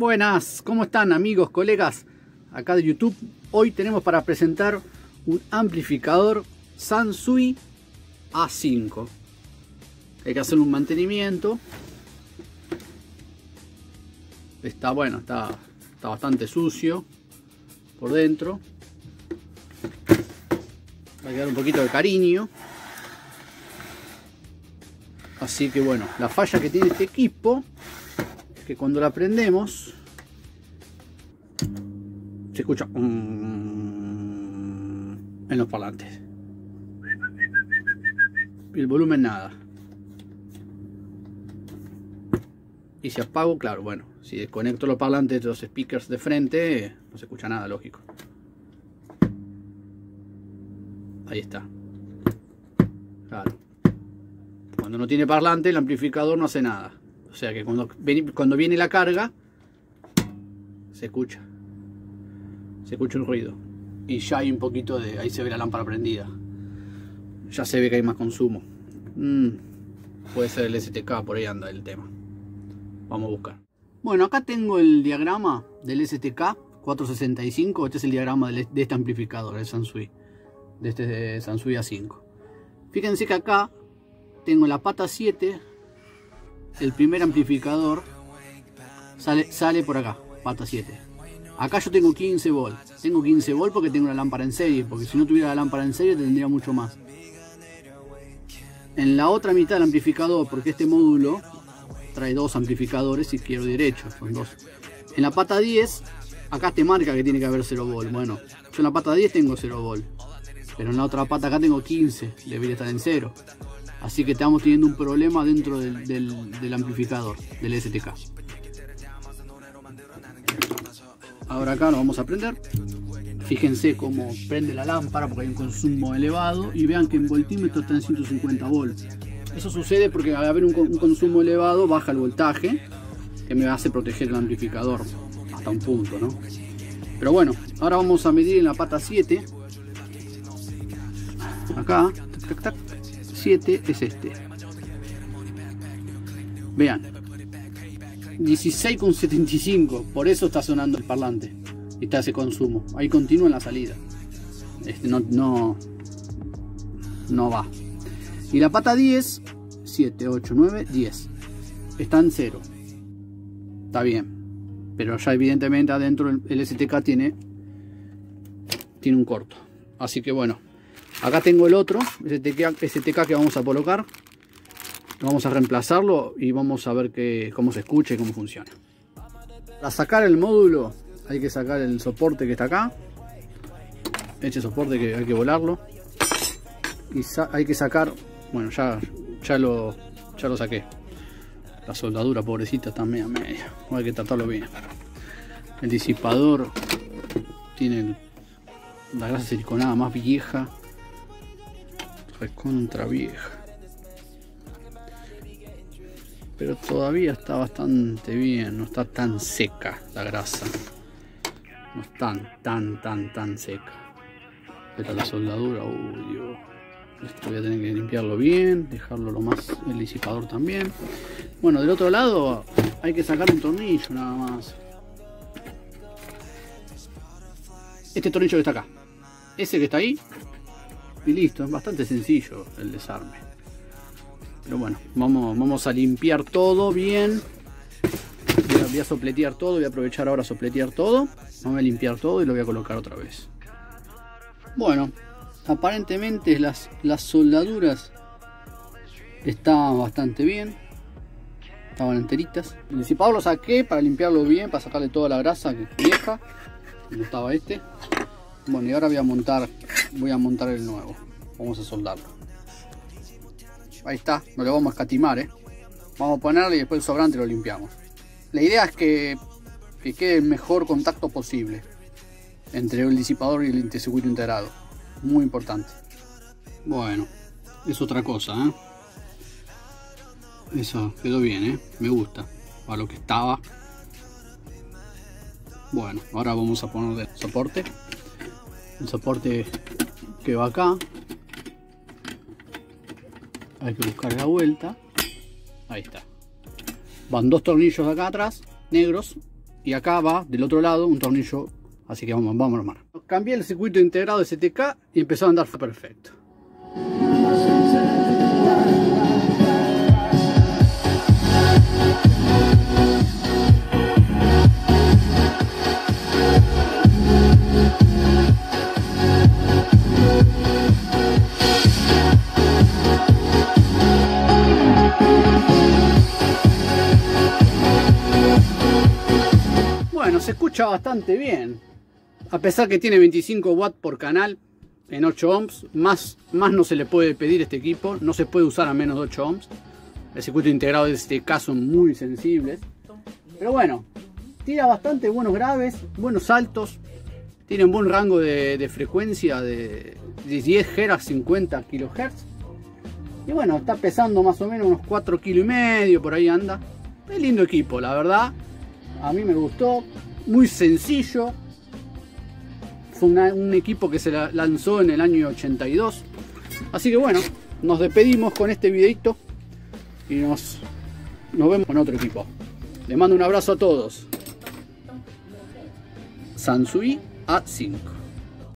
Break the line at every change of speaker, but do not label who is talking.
Buenas, ¿cómo están amigos, colegas acá de YouTube? Hoy tenemos para presentar un amplificador Sansui A5. Hay que hacer un mantenimiento. Está bueno, está, está bastante sucio por dentro. Va a quedar un poquito de cariño. Así que bueno, la falla que tiene este equipo que cuando la prendemos se escucha en los parlantes. Y el volumen nada. Y si apago, claro, bueno, si desconecto los parlantes de los speakers de frente, no se escucha nada, lógico. Ahí está. Claro. Cuando no tiene parlante, el amplificador no hace nada. O sea que cuando, cuando viene la carga, se escucha. Se escucha un ruido. Y ya hay un poquito de... Ahí se ve la lámpara prendida. Ya se ve que hay más consumo. Mm, puede ser el STK, por ahí anda el tema. Vamos a buscar. Bueno, acá tengo el diagrama del STK 465. Este es el diagrama de este amplificador, el Sansui. De este Sansui A5. Fíjense que acá tengo la pata 7, el primer amplificador sale, sale por acá, pata 7. Acá yo tengo 15 volts. Tengo 15 volts porque tengo una lámpara en serie, porque si no tuviera la lámpara en serie tendría mucho más. En la otra mitad del amplificador, porque este módulo trae dos amplificadores quiero derecho, son dos. En la pata 10, acá te marca que tiene que haber 0 volt. Bueno, yo en la pata 10 tengo 0 volt. Pero en la otra pata acá tengo 15, debería estar en 0. Así que estamos teniendo un problema dentro del, amplificador, del STK. Ahora acá lo vamos a prender. Fíjense cómo prende la lámpara porque hay un consumo elevado y vean que en voltímetro está en 150 volts. Eso sucede porque al haber un, un, consumo elevado baja el voltaje que me hace proteger el amplificador hasta un punto, ¿no? Pero bueno, ahora vamos a medir en la pata 7. Acá, tac, tac, tac. 7 es este. Vean. 16,75. Por eso está sonando el parlante. Y está ese consumo. Ahí continúa en la salida. Este no, no, no va. Y la pata 10, 7, 8, 9, 10. Está en 0. Está bien. Pero ya evidentemente adentro el STK tiene, tiene un corto. Así que bueno, Acá tengo el otro, STK, que vamos a colocar. Vamos a reemplazarlo y vamos a ver que, cómo se escucha y cómo funciona. Para sacar el módulo hay que sacar el soporte que está acá. Este soporte que hay que volarlo. Y hay que sacar, bueno ya, ya, lo, ya lo saqué. La soldadura pobrecita está media media. Hay que tratarlo bien. El disipador tiene la grasa siliconada más vieja contra vieja. Pero todavía está bastante bien, no está tan seca la grasa. No está tan, tan, tan, tan seca. Pero la soldadura, uy, Esto voy a tener que limpiarlo bien, dejarlo lo más, el disipador también. Bueno, del otro lado hay que sacar un tornillo nada más. Este tornillo que está acá. Ese que está ahí y listo, es bastante sencillo el desarme. Pero bueno, vamos, vamos a limpiar todo bien. Voy a, sopletear todo, voy a aprovechar ahora a sopletear todo. Vamos a limpiar todo y lo voy a colocar otra vez. Bueno, aparentemente las, las soldaduras estaban bastante bien. Estaban enteritas. El disipador lo saqué para limpiarlo bien, para sacarle toda la grasa que vieja. No estaba este. Bueno, y ahora voy a montar voy a montar el nuevo. Vamos a soldarlo. Ahí está. No le vamos a escatimar ¿eh? vamos a ponerle y después el sobrante lo limpiamos. La idea es que, que quede el mejor contacto posible entre el disipador y el circuito integrado. Muy importante. Bueno es otra cosa ¿eh? eso quedó bien ¿eh? me gusta. Para lo que estaba. Bueno ahora vamos a poner el soporte. El soporte va acá hay que buscar la vuelta ahí está van dos tornillos acá atrás negros y acá va del otro lado un tornillo, así que vamos, vamos a armar. Cambié el circuito integrado de STK y empezó a andar perfecto. Bastante bien. A pesar que tiene 25 watts por canal en 8 ohms, más, más no se le puede pedir este equipo, no se puede usar a menos de 8 ohms. El circuito integrado de este caso muy sensibles. Pero bueno, tira bastante buenos graves, buenos saltos, tiene un buen rango de, frecuencia de, 10 Hz a 50 kHz. Y bueno, está pesando más o menos unos 4 kg y medio, por ahí anda. Es lindo equipo, la verdad. A mí me gustó muy sencillo. Fue un equipo que se lanzó en el año 82. Así que bueno, nos despedimos con este videito y nos, nos vemos con otro equipo. Les mando un abrazo a todos. Sansui A5.